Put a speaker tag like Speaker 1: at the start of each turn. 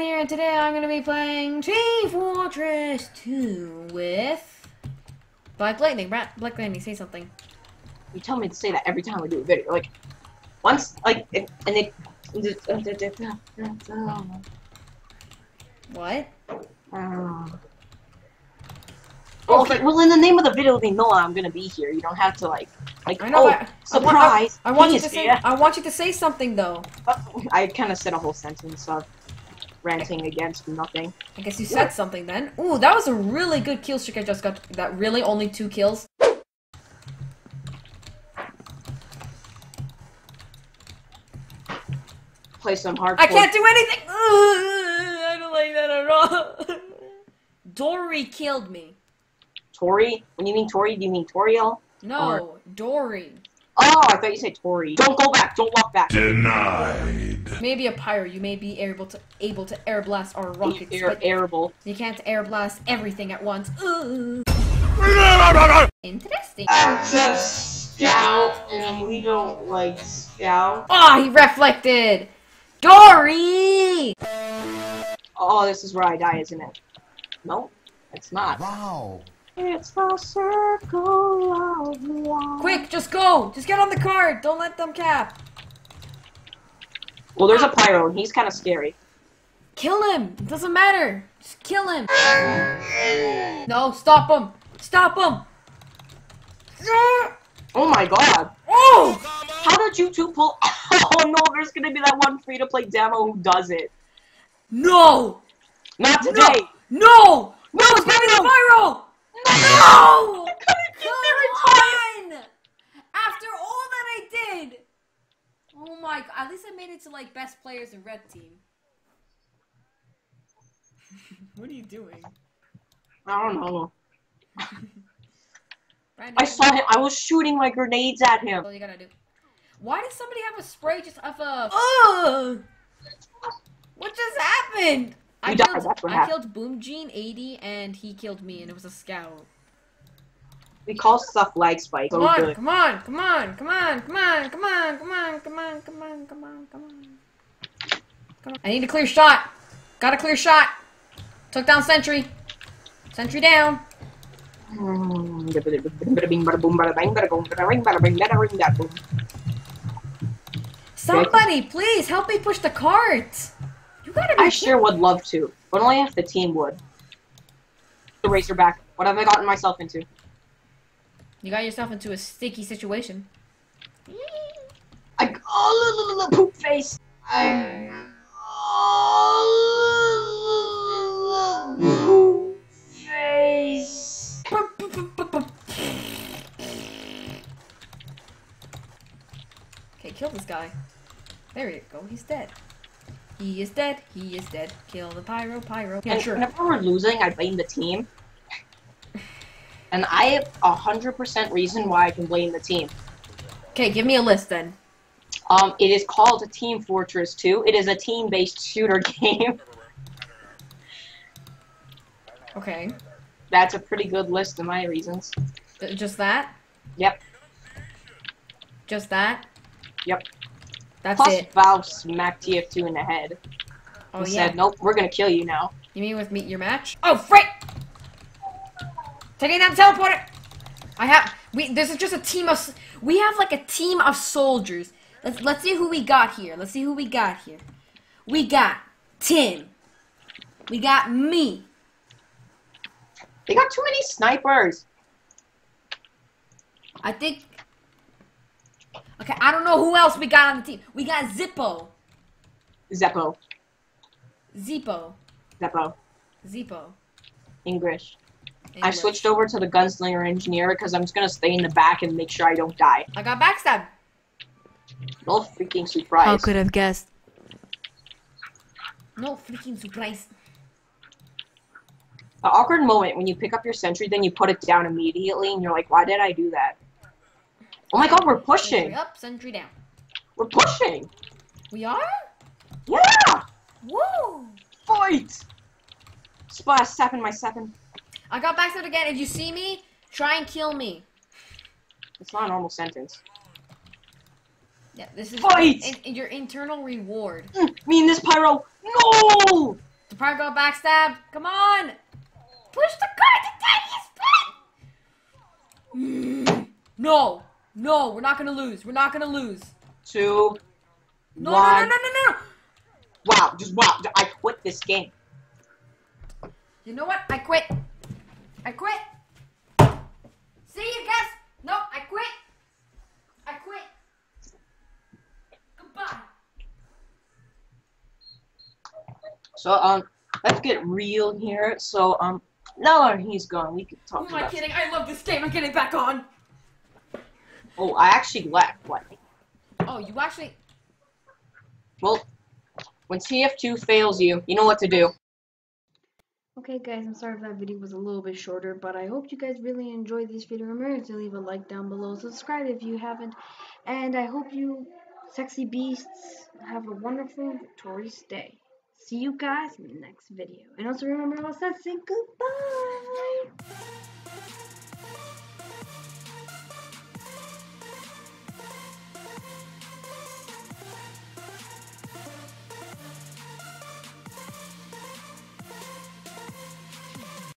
Speaker 1: here, and today I'm going to be playing Team Fortress 2 with Black Lightning. Bra Black Lightning, say something.
Speaker 2: You tell me to say that every time we do a video. Like, once, like, it, and it.
Speaker 1: What?
Speaker 2: Uh, well, okay, well, in the name of the video, they know I'm gonna be here. You don't have to like, like,
Speaker 1: I know,
Speaker 2: oh,
Speaker 1: but
Speaker 2: surprise!
Speaker 1: I, want, I, I want you to say. I want you to say something though.
Speaker 2: I kind of said a whole sentence of ranting against nothing.
Speaker 1: I guess you said something then. Ooh, that was a really good kill streak I just got. That really only two kills.
Speaker 2: Play some hardcore.
Speaker 1: I can't do anything. Ugh, I don't like that at all. Dory killed me.
Speaker 2: Tori? When you mean Tori, do you mean Toriel?
Speaker 1: No, Dory.
Speaker 2: Oh, I thought you said Tori. Don't go back. Don't walk back.
Speaker 3: Denied.
Speaker 1: Maybe a pyro. You may be able to able to air blast our rockets,
Speaker 2: Air,
Speaker 1: but
Speaker 2: airable.
Speaker 1: you can't air blast everything at once. Ugh. Interesting.
Speaker 2: scout, and we don't like scout.
Speaker 1: Oh, he reflected. Dory.
Speaker 2: Oh, this is where I die, isn't it? No, it's not.
Speaker 3: Wow.
Speaker 2: It's the circle of life.
Speaker 1: Quick, just go. Just get on the card. Don't let them cap.
Speaker 2: Well, there's a pyro, and he's kind of scary.
Speaker 1: Kill him. It doesn't matter. Just kill him. No, stop him. Stop him.
Speaker 2: Oh my god.
Speaker 1: Oh!
Speaker 2: How did you two pull? Oh no, there's gonna be that one free to play demo who does it.
Speaker 1: No!
Speaker 2: Not today.
Speaker 1: No!
Speaker 2: No,
Speaker 1: Give me the
Speaker 2: no.
Speaker 1: viral! No! Come on! After all that I did! Oh my god, at least I made it to like best players in red team. what are you doing?
Speaker 2: I don't know.
Speaker 1: Brandon,
Speaker 2: I saw him. I was shooting my grenades at him.
Speaker 1: All you gotta do. Why does somebody have a spray just of a? Ugh! What just happened? I
Speaker 2: died,
Speaker 1: killed,
Speaker 2: that's what
Speaker 1: I
Speaker 2: happened.
Speaker 1: killed Boom Gene 80 and he killed me and it was a scout.
Speaker 2: We call stuff lag spike.
Speaker 1: Come on, come on, come on, come on, come on, come on, come on, come on, come on, come on, come on. Come on. I need a clear shot. Got a clear shot. Took down Sentry. Sentry down.
Speaker 2: Bada bing, bada boom, bada bang, bada boom, bada ring, bada bing, bada ring, bada boom.
Speaker 1: Somebody, please help me push the cart. You gotta be
Speaker 2: I sure would love to, but only if the team would. The racer back. What have I gotten myself into?
Speaker 1: You got yourself into a sticky situation.
Speaker 2: I oh, look, look, look, poop face. I,
Speaker 1: kill this guy. There you go. He's dead. He is dead. He is dead. Kill the pyro. Pyro. Yeah,
Speaker 2: and
Speaker 1: sure.
Speaker 2: whenever we're losing, I blame the team. And I have a hundred percent reason why I can blame the team.
Speaker 1: Okay, give me a list then.
Speaker 2: Um, it is called Team Fortress 2. It is a team-based shooter game.
Speaker 1: Okay.
Speaker 2: That's a pretty good list of my reasons.
Speaker 1: Just that?
Speaker 2: Yep.
Speaker 1: Just that?
Speaker 2: Yep.
Speaker 1: That's
Speaker 2: Plus,
Speaker 1: it.
Speaker 2: Valve smacked TF2 in the head
Speaker 1: Oh
Speaker 2: and
Speaker 1: yeah.
Speaker 2: said, "Nope, we're gonna kill you now."
Speaker 1: You mean with meet your match? Oh frick! Taking that teleporter. I have. We. This is just a team of. We have like a team of soldiers. Let's let's see who we got here. Let's see who we got here. We got Tim. We got me.
Speaker 2: They got too many snipers.
Speaker 1: I think. Okay, I don't know who else we got on the team. We got Zippo.
Speaker 2: Zeppo,
Speaker 1: Zippo.
Speaker 2: Zeppo,
Speaker 1: Zippo.
Speaker 2: English. I switched over to the gunslinger engineer because I'm just gonna stay in the back and make sure I don't die.
Speaker 1: I got backstab.
Speaker 2: No freaking surprise.
Speaker 1: How could have guessed? No freaking surprise.
Speaker 2: An awkward moment when you pick up your sentry, then you put it down immediately, and you're like, "Why did I do that?" Oh my God, we're
Speaker 1: Sentry
Speaker 2: pushing.
Speaker 1: up, sentry down.
Speaker 2: We're pushing.
Speaker 1: We are?
Speaker 2: Yeah.
Speaker 1: Woo!
Speaker 2: Fight. Splash seven my seven.
Speaker 1: I got backstab again. If you see me, try and kill me.
Speaker 2: It's not a normal sentence.
Speaker 1: Yeah, this is
Speaker 2: Fight!
Speaker 1: in- in your internal reward.
Speaker 2: Mm, me and this pyro. No!
Speaker 1: The pyro go backstab. Come on. Push the card to Daddy spin. No. No, we're not gonna lose. We're not gonna lose.
Speaker 2: Two.
Speaker 1: No,
Speaker 2: one.
Speaker 1: no, no, no, no, no.
Speaker 2: Wow, just wow. I quit this game.
Speaker 1: You know what? I quit. I quit. See you guys. No, I quit. I quit. Goodbye.
Speaker 2: So um, let's get real here. So um, now that he's gone, we can
Speaker 1: Who
Speaker 2: talk
Speaker 1: am I
Speaker 2: about.
Speaker 1: kidding? I love this game. I'm getting back on.
Speaker 2: Oh, I actually left. What?
Speaker 1: Oh, you actually.
Speaker 2: Well, when TF2 fails you, you know what to do.
Speaker 3: Okay guys, I'm sorry if that video was a little bit shorter, but I hope you guys really enjoyed this video. Remember to leave a like down below, subscribe if you haven't, and I hope you sexy beasts have a wonderful, victorious day. See you guys in the next video. And also remember, I said say goodbye.